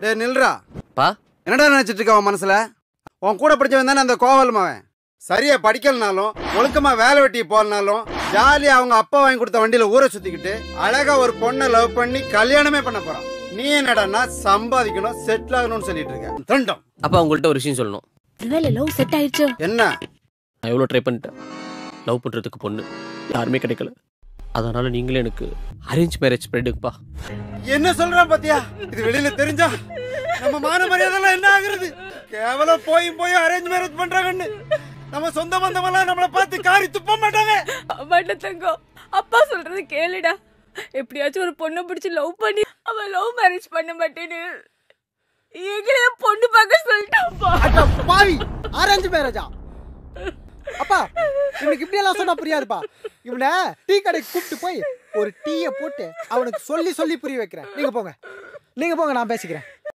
டேய் நில்றா. பா. என்னடா நினைச்சிட்டு இருக்க உன் மனசுல? உன் கூட படிச்சவன் தானே அந்த கோவல் மவன்? சரியா படிக்கலனாலும் ஒழுக்கமா வேலை வெட்டி போலனாலும் ஜாலியா அவங்க அப்பா வாங்கி கொடுத்த வண்டியில ஊரை சுத்திக்கிட்டு அழகா ஒரு பொண்ணை லவ் பண்ணி கல்யாணமே பண்ண போறான். நீ என்னடான்னா சம்பாதிக்கணும் செட்டில் ஆகணும்னு சொல்லிட்டு இருக்க. தண்டம். அப்பா உங்கள்கிட்ட ஒரு விஷயம் சொல்லணும். ஒருவேளை லவ் செட் ஆயிடுச்சோ என்ன? நான் எவ்வளோ ட்ரை பண்ணிட்டேன். லவ் பண்ணுறதுக்கு பொண்ணு யாருமே கிடைக்கல. அதனால நீங்களே எனக்கு அரேஞ்ச் மேரேஜ் பண்ணிடுப்பா என்ன சொல்றான் பாத்தியா? இது வெளியில தெரிஞ்சா நம்ம மான மரியாதை என்ன ஆகுறது? கேவலம் போய் போய் அரேஞ்ச் மேரேஜ் பண்றாங்கன்னு. நம்ம சொந்த பந்தமெல்லாம் நம்மள பார்த்து காரி துப்ப மாட்டாங்க. ஆமாண்ட தங்கம் அப்பா சொல்றது கேளுடா. எப்படியாச்சும் ஒரு பொண்ணை பிடிச்சி லவ் பண்ணி அவன் லவ் மேரேஜ் பண்ண மாட்டேன்னு எங்களையே பொண்ணு பார்க்க சொல்லிட்டான்ப்பா. அட பாவி ஆரஞ்சு மேரேஜா அப்பா இவனுக்கு இப்படி எல்லாம் சொன்னா புரியாதுப்பா. இவனை டீ கடைக்கு கூப்பிட்டு போய் ஒரு டீயை போட்டு அவனுக்கு சொல்லி சொல்லி புரிய வைக்கிறேன். நீங்க போங்க. நீங்க போங்க நான் பேசிக்கிறேன்.